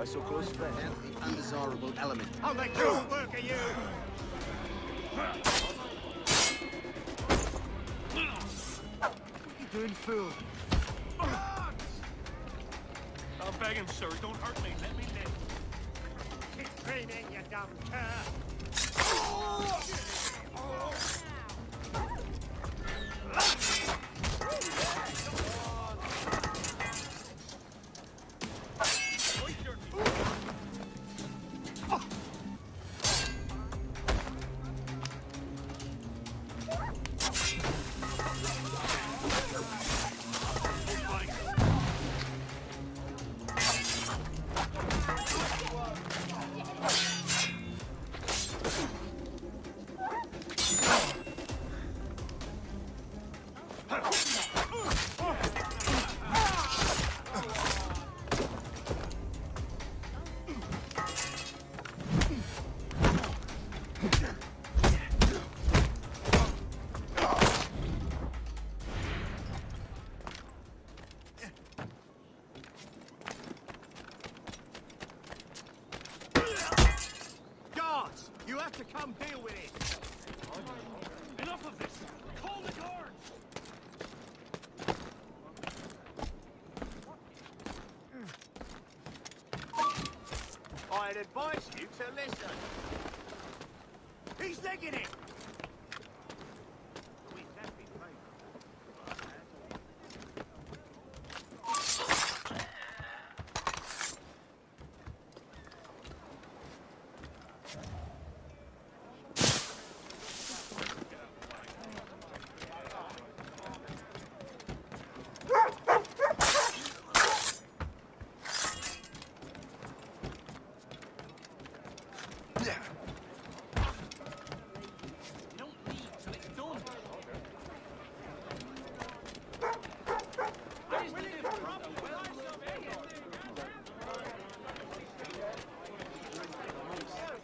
Why so close friend? the undesirable element. I'll make short work of you! What you doing, fool? I'm begging, sir. Don't hurt me. Let me live. Keep screaming, you dumb cur! Guards! You have to come deal with it! Enough of this! Call the guards! I'd advise you to listen. He's legging it! We can be brave. You don't leave till it's done. Where's the difference?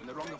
In the wrong of our goose.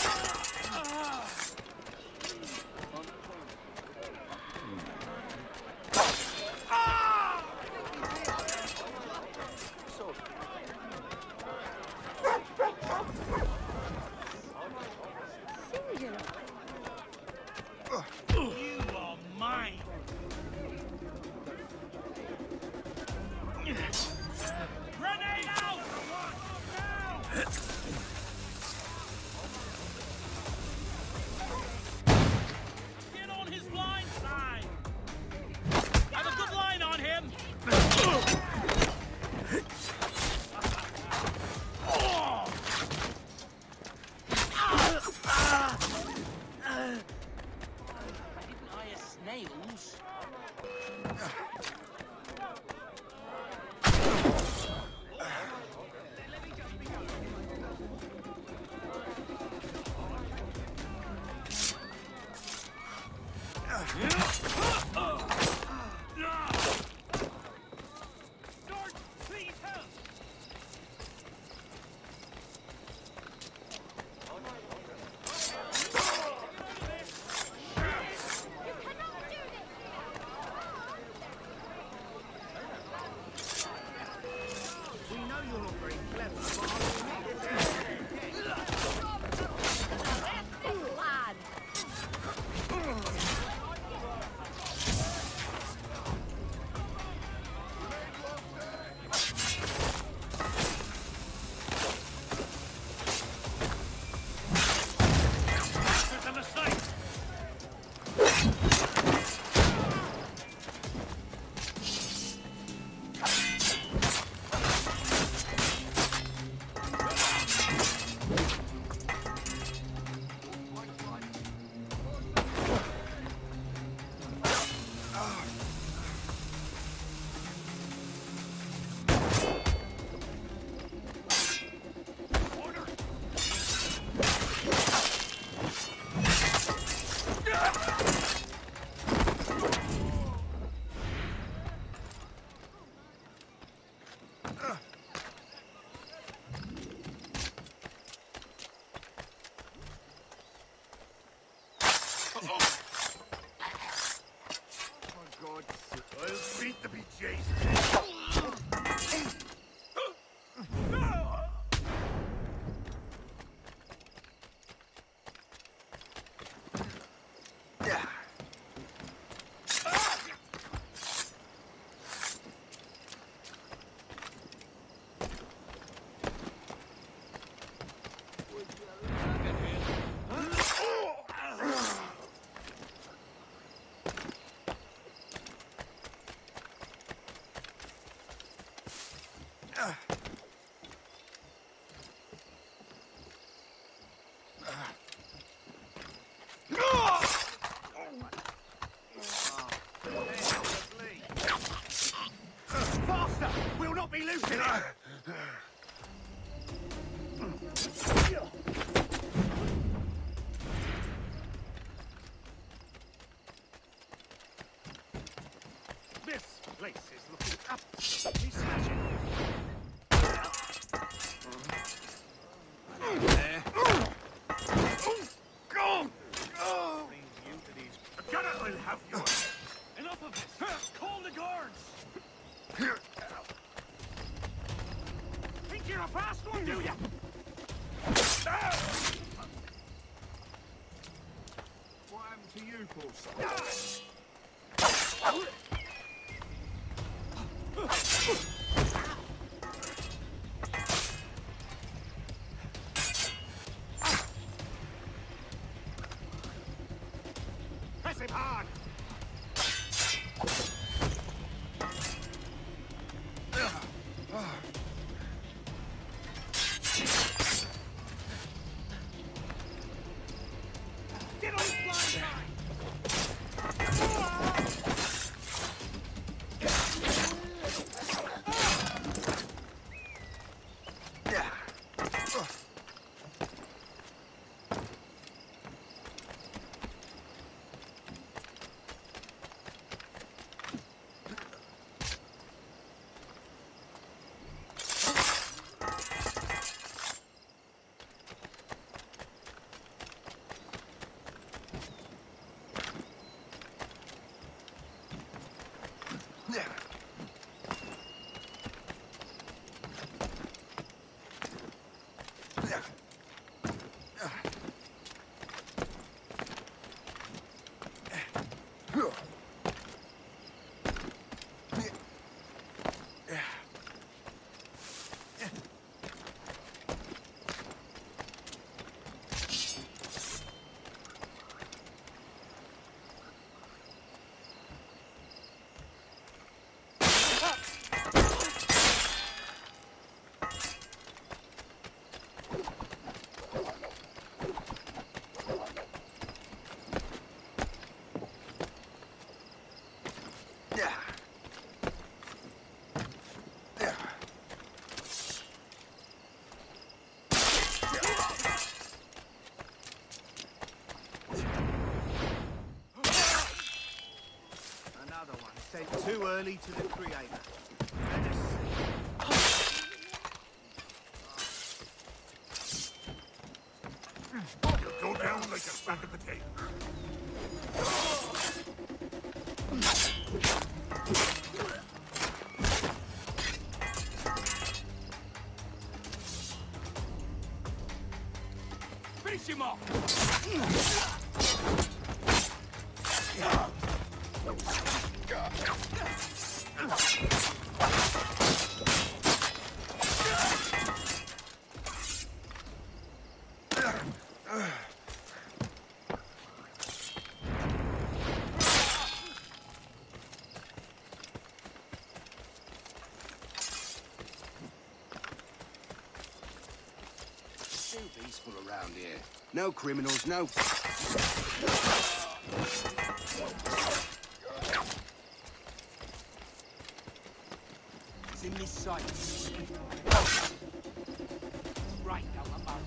Uh. Yeah. Too early to the creator. You'll go down like a sack of potatoes. Finish him off! No criminals, no... It's in this sight. Right now, above.